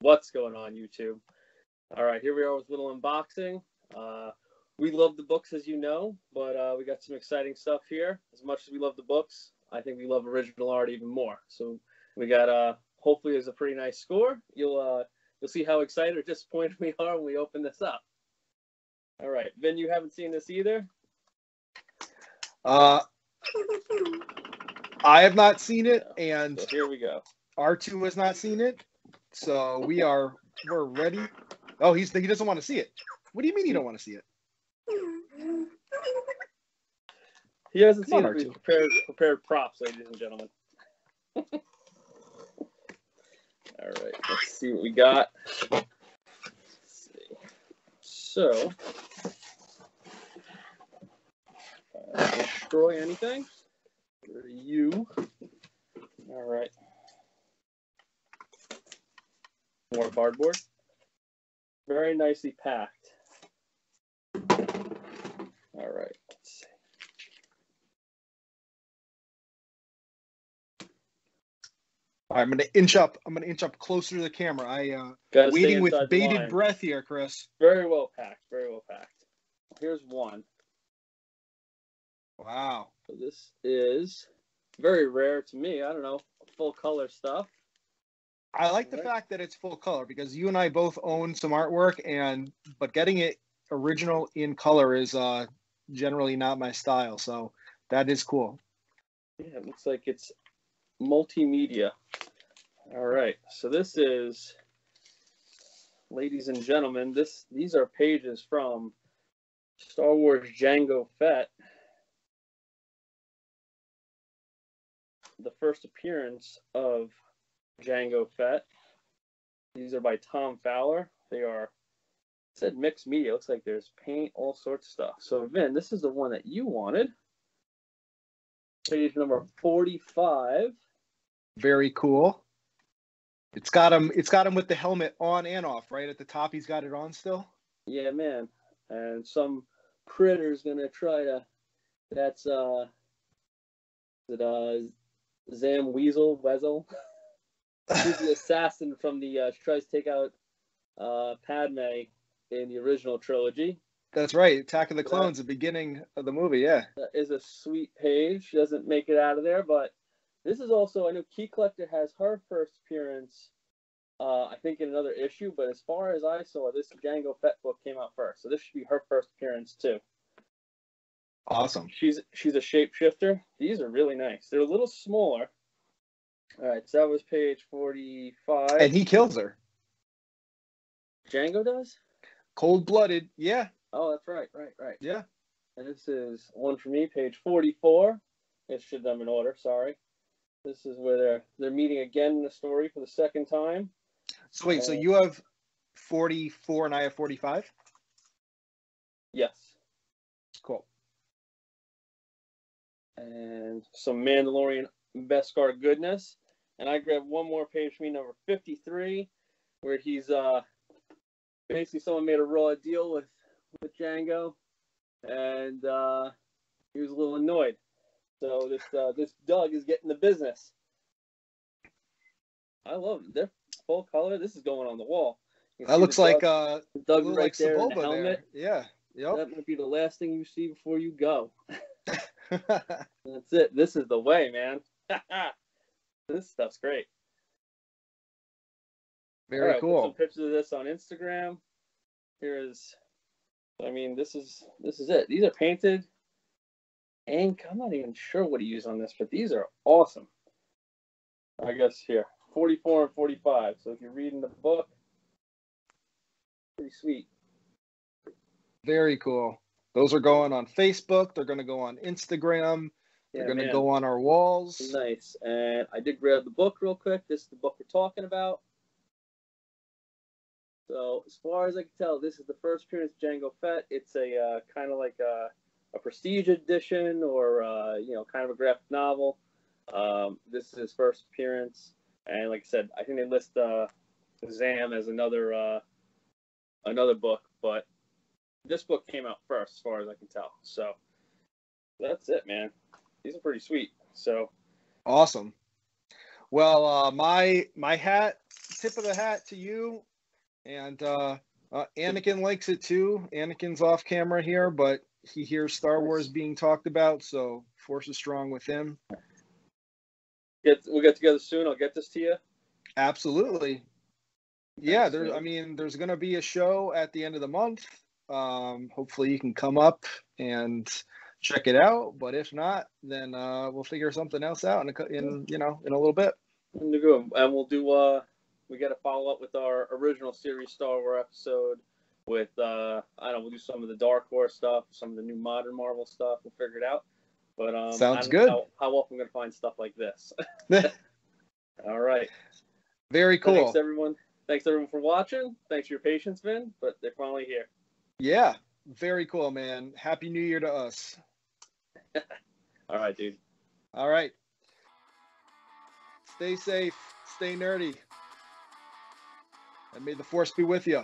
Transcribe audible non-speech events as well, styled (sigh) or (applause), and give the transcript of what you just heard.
What's going on, YouTube? All right, here we are with a little unboxing. Uh, we love the books, as you know, but uh, we got some exciting stuff here. As much as we love the books, I think we love original art even more. So we got, uh, hopefully, there's a pretty nice score. You'll uh, you'll see how excited or disappointed (laughs) we are when we open this up. All right, Vin, you haven't seen this either. Uh, I have not seen it, and So here we go. R2 has not seen it. So we are we're ready. Oh, he's he doesn't want to see it. What do you mean you don't want to see it? He hasn't Come seen on, it. R2. prepared prepared props, ladies and gentlemen. (laughs) All right, let's see what we got. Let's see. So, destroy anything you. All right. More cardboard. Very nicely packed. All right. Let's see. All right, I'm gonna inch up. I'm gonna inch up closer to the camera. I uh Gotta waiting with bated line. breath here, Chris. Very well packed. Very well packed. Here's one. Wow. So this is very rare to me. I don't know, full color stuff. I like the Right. fact that it's full color because you and I both own some artwork and but getting it original in color is uh generally not my style. So that is cool. Yeah, it looks like it's multimedia. All right. So this is, ladies and gentlemen, this these are pages from Star Wars Jango Fett. The first appearance of Jango Fett. These are by Tom Fowler. They are said mixed media. Looks like there's paint, all sorts of stuff. So Vin, this is the one that you wanted. Page number 45. Very cool. It's got him it's got him with the helmet on and off, right? At the top he's got it on still. Yeah, man. And some critter's gonna try to. That's uh. It uh, Zam Wesell Weasel? (laughs) He's the assassin from the. Uh, tries to take out uh Padme in the original trilogy. That's right. Attack of the. Clones, the beginning of the movie, yeah. That is a sweet page. She doesn't make it out of there, but this is also I know Key Collector has her first appearance. Uh, I think in another issue, but as far as I saw, this Jango Fett book came out first, so this should be her first appearance too. Awesome. She's she's a shapeshifter. These are really nice. They're a little smaller. All right, so that was page forty-five. And he kills her. Jango does. Cold blooded. Yeah. Oh, that's right, right, right. Yeah. And this is one for me, page forty-four. It should them in order. Sorry. This is where they're they're meeting again in the story for the second time. So wait, so Uh, you have 44 and I have 45? Yes. And some Mandalorian Beskar goodness. And I grabbed one more page for me, number fifty-three, where he's uh basically someone made a raw deal with with Jango, and uh, he was a little annoyed. So this uh, this Doug is getting the business. I love it. They're full color. This is going on the wall. That looks like uh Doug right like there the helmet. there. Yeah. Yep. That might be the last thing you see before you go. (laughs) (laughs) That's it. This is the way, man. (laughs) this stuff's great. Very right, cool. Some pictures of this on Instagram. Here is, I mean, this is this is it. These are painted ink. I'm not even sure what he used on this, but these are awesome. I guess here, 44 and 45. So if you're reading the book, pretty sweet. Very cool. Those are going on Facebook. They're going to go on Instagram. They're going to go on our walls. Nice. And I did grab the book real quick. This is the book we're talking about. So as far as I can tell, this is the first appearance of Jango Fett. It's a uh, kind of like a, a prestige edition or uh, you know kind of a graphic novel. Um, this is his first appearance, and like I said, I think they list uh, Zam as another uh, another book, but this book came out first, as far as I can tell. So that's it, man. These are pretty sweet. So awesome. Well, uh, my my hat, tip of the hat to you, and uh, uh, Anakin likes it too. Anakin's off camera here, but he hears Star Wars being talked about, so force is strong with him. Get we'll get together soon. I'll get this to you. Absolutely. Yeah, there's. I mean, there's going to be a show at the end of the month. Um, hopefully, you can come up and check it out. But if not, then uh, we'll figure something else out in, a, in you know in a little bit. And we'll do. Uh, we got to follow up with our original series Star Wars episode. With uh, I don't know, we'll do some of the Dark Horse stuff, some of the new modern Marvel stuff. We'll figure it out. But um, sounds good. How, how often I'm gonna find stuff like this? (laughs) (laughs) All right. Very cool. Thanks everyone. Thanks everyone for watching. Thanks for your patience, Vin. But they're finally here. Yeah, very cool, man. Happy New Year to us. (laughs) All right, dude. All right. Stay safe, stay nerdy, and may the force be with you.